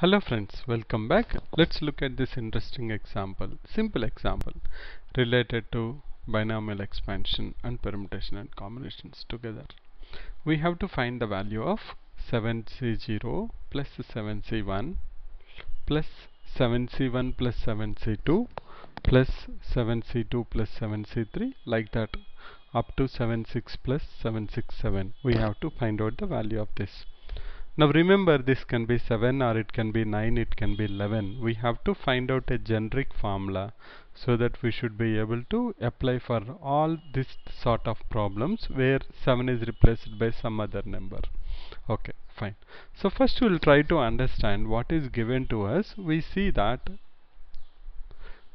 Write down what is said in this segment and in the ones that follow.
Hello friends, welcome back. Let's look at this interesting example, simple example related to binomial expansion and permutation and combinations together. We have to find the value of 7c0 plus 7c1 plus 7c1 plus 7c2 plus 7c2 plus 7c3 like that up to 76 plus 767 we have to find out the value of this now remember this can be 7 or it can be 9, it can be 11. We have to find out a generic formula so that we should be able to apply for all this sort of problems where 7 is replaced by some other number. Okay, fine. So first we will try to understand what is given to us. We see that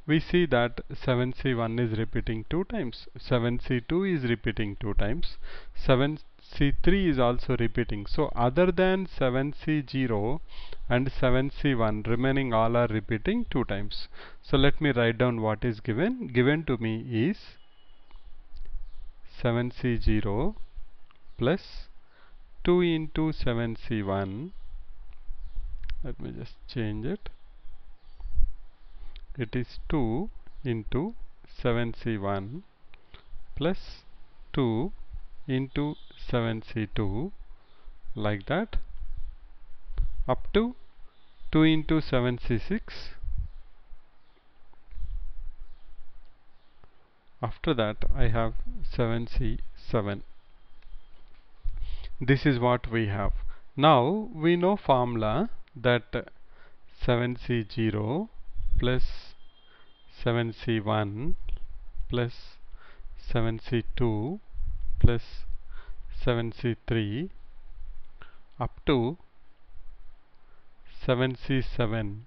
we see that 7c1 is repeating two times 7c2 is repeating two times 7c3 is also repeating. So other than 7c0 and 7c1 remaining all are repeating two times. So let me write down what is given. Given to me is 7c0 plus 2 into 7c1 let me just change it. It is 2 into 7c1 plus 2 into 7c2 like that. Up to 2 into 7c6 after that I have 7c7 this is what we have. Now we know formula that 7c0 plus 7c1 plus 7c2 plus 7c3 up to 7c7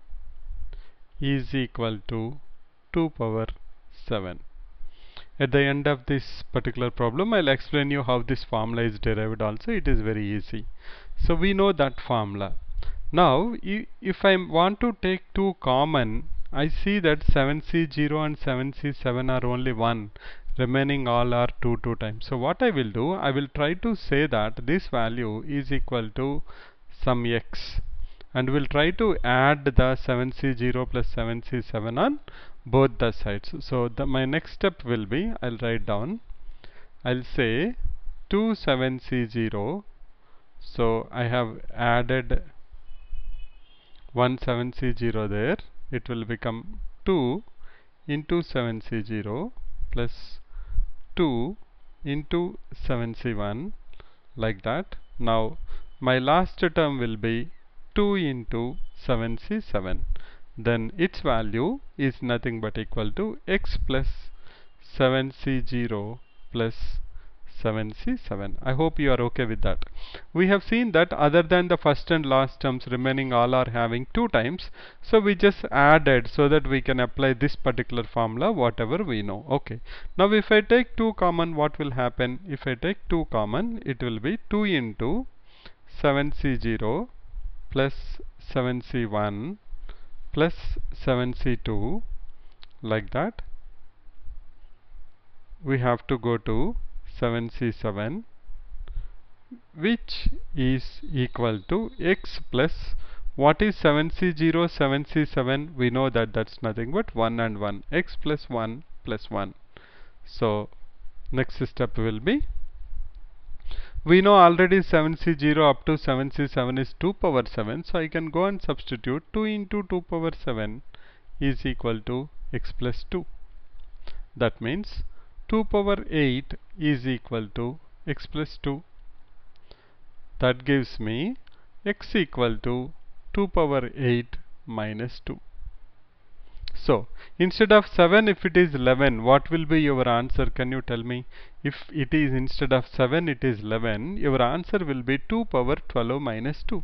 is equal to 2 power 7 at the end of this particular problem I'll explain you how this formula is derived also. It is very easy. So we know that formula. Now if I want to take two common I see that 7c0 and 7c7 are only 1 remaining all are 2 2 times. So what I will do I will try to say that this value is equal to some x and we'll try to add the 7c0 plus 7c7 on both the sides. So the, my next step will be I'll write down I'll say 2 7c0 so I have added 1 7c0 there it will become 2 into 7c0 plus 2 into 7c1 like that. Now my last term will be 2 into 7c7 then its value is nothing but equal to x plus 7c0 plus 7c7 I hope you are okay with that. We have seen that other than the first and last terms remaining all are having two times. So we just added so that we can apply this particular formula whatever we know. Okay. Now if I take 2 common what will happen? If I take 2 common it will be 2 into 7c0 plus 7c1 plus 7c2 like that. We have to go to 7c7 which is equal to x plus what is 7c0 7c7 we know that that's nothing but 1 and 1 x plus 1 plus 1 so next step will be we know already 7c0 up to 7c7 is 2 power 7 so I can go and substitute 2 into 2 power 7 is equal to x plus 2 that means 2 power 8 is equal to x plus 2 that gives me x equal to 2 power 8 minus 2 so instead of 7 if it is 11 what will be your answer? Can you tell me? If it is instead of 7 it is 11 your answer will be 2 power 12 minus 2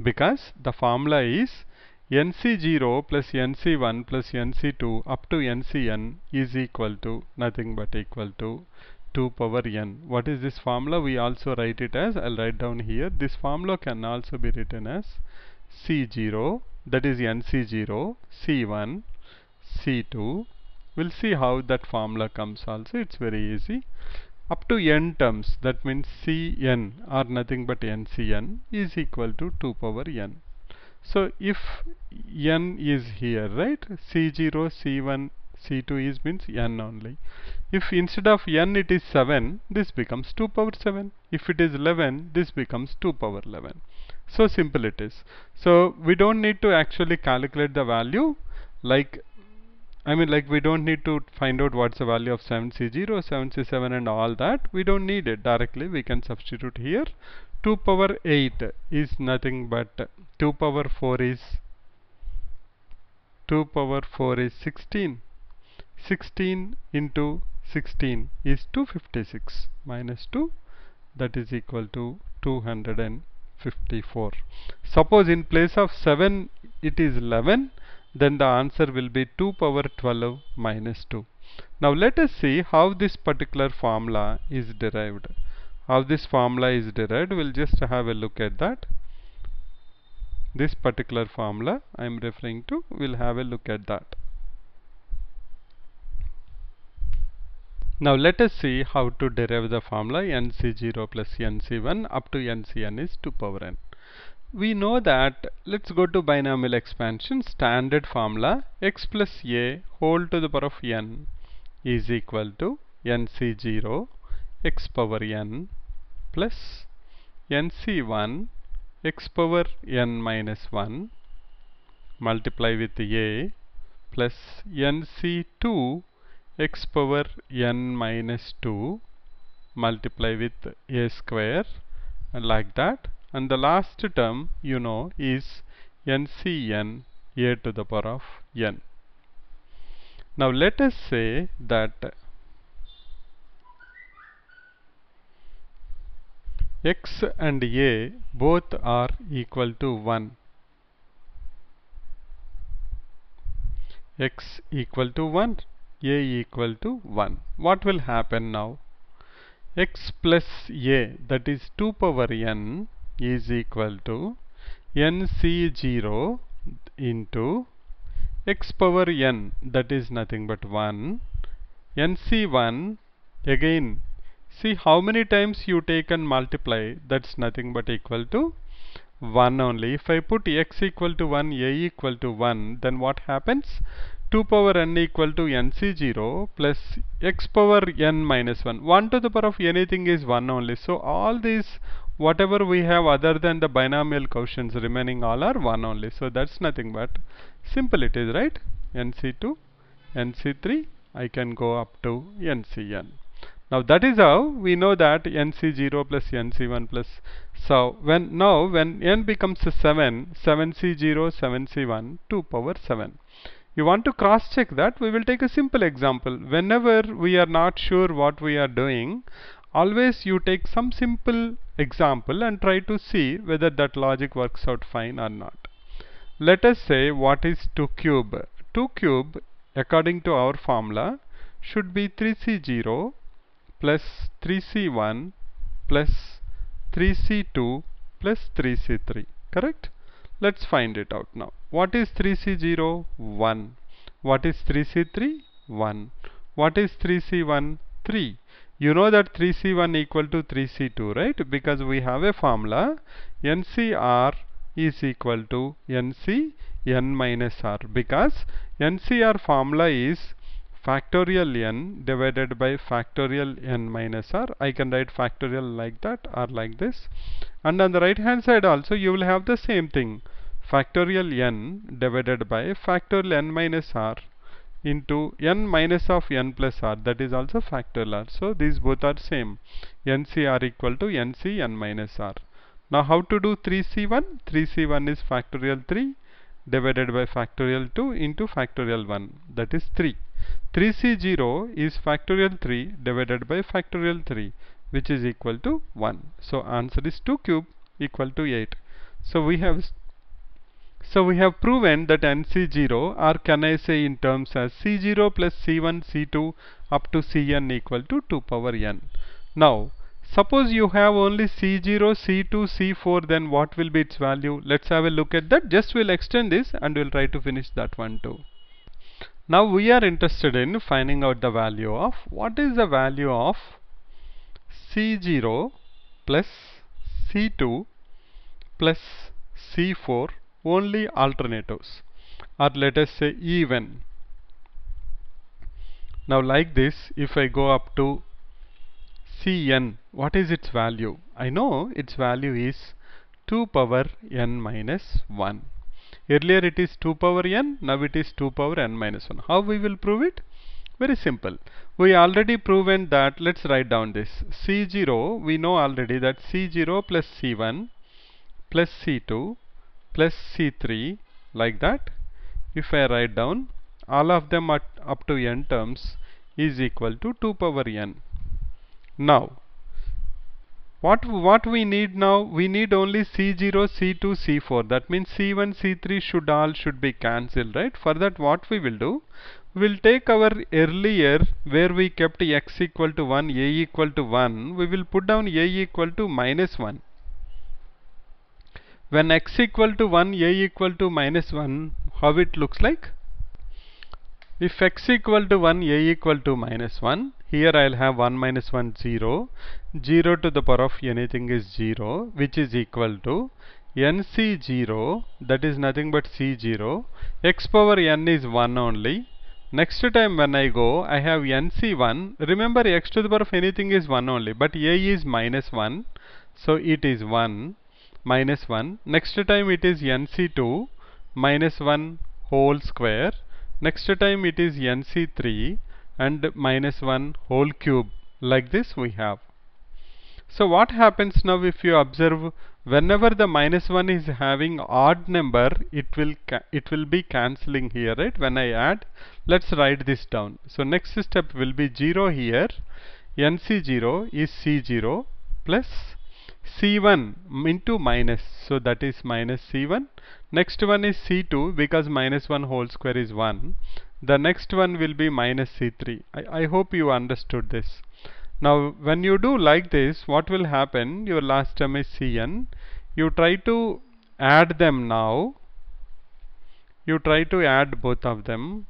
because the formula is nc0 plus nc1 plus nc2 up to ncn is equal to nothing but equal to 2 power n. What is this formula? We also write it as, I'll write down here, this formula can also be written as C0, that is NC0, C1, C2. We'll see how that formula comes also, it's very easy. up to n terms that means Cn or nothing but NCn is equal to 2 power n. So if n is here right C0 C1 C2 is means n only. If instead of n it is 7 this becomes 2 power 7. If it is 11 this becomes 2 power 11. So simple it is. So we don't need to actually calculate the value like I mean like we don't need to find out what's the value of 7C0, 7C7 and all that. We don't need it directly. We can substitute here. 2 power 8 is nothing but 2 power 4 is 2 power 4 is 16. 16 into 16 is 256 minus 2 that is equal to 254. Suppose in place of 7 it is 11 then the answer will be 2 power 12 minus 2. Now let us see how this particular formula is derived. How this formula is derived, we'll just have a look at that. This particular formula I am referring to, we'll have a look at that. Now let us see how to derive the formula nc0 plus nc1 up to ncn is 2 power n we know that let's go to binomial expansion standard formula x plus a whole to the power of n is equal to nc0 x power n plus nc1 x power n minus 1 multiply with a plus nc2 x power n minus 2 multiply with a square and like that and the last term you know is ncn a to the power of n. Now let us say that x and a both are equal to 1 x equal to 1 a equal to 1 what will happen now? X plus a that is 2 power n is equal to nc0 into x power n that is nothing but 1 nc1 again see how many times you take and multiply that's nothing but equal to 1 only. If I put x equal to 1 a equal to 1 then what happens? 2 power n equal to nc0 plus x power n minus 1 1 to the power of anything is 1 only. So all these whatever we have other than the binomial coefficients remaining all are 1 only. So that's nothing but simple it is right? NC2 NC3 I can go up to NCN. Now that is how we know that NC0 plus NC1 plus so when now when n becomes 7 7C0 7C1 2 power 7 you want to cross check that we will take a simple example whenever we are not sure what we are doing always you take some simple example and try to see whether that logic works out fine or not. Let us say what is 2 cube. 2 cube according to our formula should be 3c0 plus 3c1 plus 3c2 plus 3c3 correct? Let's find it out now. What is 3c0 1 what is 3c3 1 what is 3c1 3 you know that 3C1 equal to 3C2 right? Because we have a formula. NCR is equal to NC n minus r. Because NCR formula is factorial n divided by factorial n minus r I can write factorial like that or like this and on the right hand side also you will have the same thing factorial n divided by factorial n minus r into n minus of n plus r that is also factorial r. So these both are same nc are equal to nc n minus r. Now how to do 3c1? 3c1 is factorial 3 divided by factorial 2 into factorial 1 that is 3. 3c0 is factorial 3 divided by factorial 3 which is equal to 1. So answer is 2 cube equal to 8. So we have so we have proven that NC0 or can I say in terms as C0 plus C1 C2 up to Cn equal to 2 power n. Now suppose you have only C0 C2 C4 then what will be its value? Let's have a look at that. Just we'll extend this and we'll try to finish that one too. Now we are interested in finding out the value of what is the value of C0 plus C2 plus C4 only alternatives or let us say even. Now like this if I go up to Cn what is its value? I know its value is 2 power n minus 1. Earlier it is 2 power n, now it is 2 power n minus 1. How we will prove it? Very simple. We already proven that, let's write down this. C0, we know already that C0 plus C1 plus C2 plus C3 like that. If I write down all of them at up to n terms is equal to 2 power n. Now, what what we need now we need only c0 c2 c4 that means c1 c3 should all should be cancelled right? For that what we will do we'll take our earlier where we kept x equal to 1 a equal to 1 we will put down a equal to minus 1 when x equal to 1 a equal to minus 1 how it looks like? If x equal to 1 a equal to minus 1 here I'll have 1 minus 1 0 0 to the power of anything is 0 which is equal to nc0 that is nothing but c0 x power n is 1 only. Next time when I go I have nc1 remember x to the power of anything is 1 only but a is minus 1 so it is 1 minus 1 next time it is nc2 minus 1 whole square. Next time it is nc3 and minus 1 whole cube. Like this we have. So what happens now if you observe whenever the minus 1 is having odd number it will it will be cancelling here right? When I add let's write this down. So next step will be 0 here. Nc0 is c0 plus c1 into minus. So that is minus c1 next one is c2 because minus 1 whole square is 1 the next one will be minus C3. I, I hope you understood this. Now when you do like this, what will happen? Your last term is Cn. You try to add them now. You try to add both of them.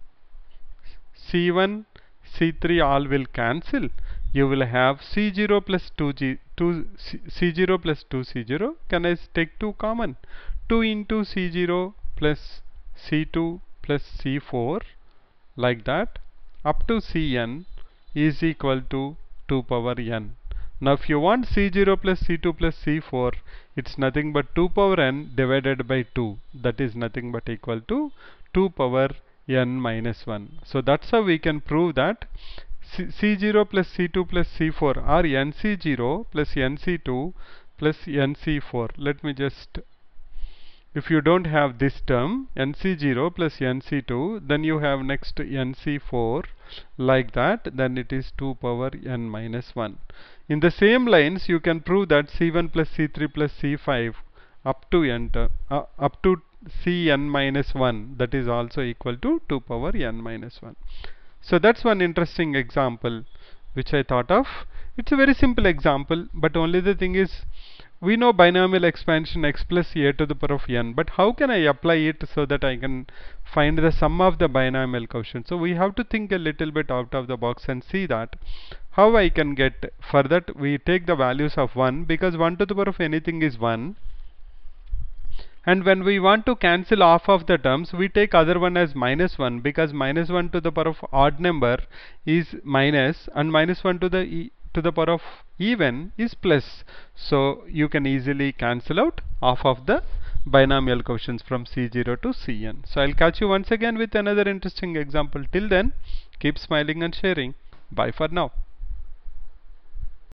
C1, C3 all will cancel. You will have C0 plus 2G, 2 C0 plus 2 C0. Can I take 2 common? 2 into C0 plus C2 plus C4 like that up to Cn is equal to 2 power n. Now if you want C0 plus C2 plus C4 it's nothing but 2 power n divided by 2 that is nothing but equal to 2 power n minus 1. So that's how we can prove that C C0 plus C2 plus C4 are NC0 plus NC2 plus NC4. Let me just if you don't have this term nc0 plus nc2 then you have next nc4 like that then it is 2 power n minus 1 in the same lines you can prove that c1 plus c3 plus c5 up to n uh, up to cn minus 1 that is also equal to 2 power n minus 1 so that's one interesting example which I thought of. It's a very simple example but only the thing is we know binomial expansion x plus a to the power of n but how can I apply it so that I can find the sum of the binomial coefficient? So we have to think a little bit out of the box and see that how I can get for that we take the values of 1 because 1 to the power of anything is 1 and when we want to cancel off of the terms we take other one as minus 1 because minus 1 to the power of odd number is minus and minus 1 to the e to the power of even is plus. So you can easily cancel out half of the binomial coefficients from C0 to Cn. So I'll catch you once again with another interesting example. Till then, keep smiling and sharing. Bye for now.